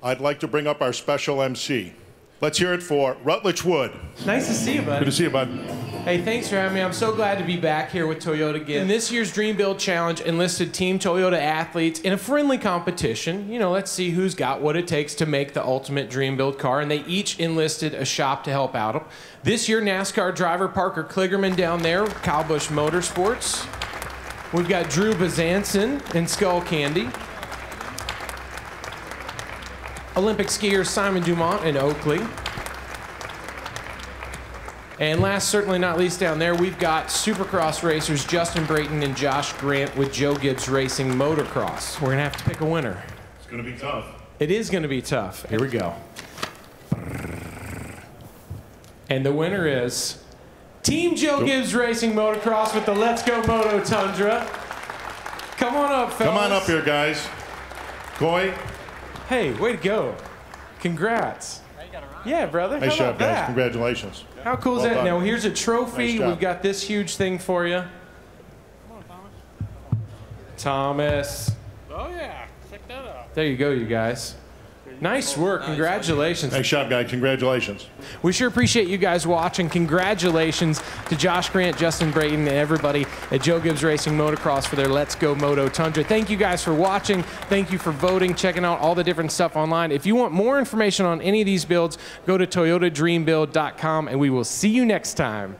I'd like to bring up our special MC. Let's hear it for Rutledge Wood. Nice to see you, bud. Good to see you, bud. Hey, thanks for having me. I'm so glad to be back here with Toyota again. And this year's Dream Build Challenge enlisted Team Toyota athletes in a friendly competition. You know, let's see who's got what it takes to make the ultimate Dream Build car. And they each enlisted a shop to help out them. This year, NASCAR driver Parker Kligerman down there, Kyle Busch Motorsports. We've got Drew Bezanson and Skull Candy. Olympic skier Simon Dumont in Oakley. And last, certainly not least down there, we've got Supercross racers Justin Brayton and Josh Grant with Joe Gibbs Racing Motocross. We're going to have to pick a winner. It's going to be tough. It is going to be tough. Here we go. And the winner is Team Joe Gibbs Racing Motocross with the Let's Go Moto Tundra. Come on up, fellas. Come on up here, guys. Coy, Hey, way to go. Congrats. Yeah, brother. nice How job, about guys. that? Congratulations. How cool is Well that? done. Now, here's a trophy. Nice. We've got this huge thing for you. On, Thomas. Thomas. Oh yeah, check that out. There you go, you guys. Nice work. Congratulations. Nice job, guys. Congratulations. We sure appreciate you guys watching. Congratulations to Josh Grant, Justin Brayton, and everybody at Joe Gibbs Racing Motocross for their Let's Go Moto Tundra. Thank you guys for watching. Thank you for voting, checking out all the different stuff online. If you want more information on any of these builds, go to toyotadreambuild.com, and we will see you next time.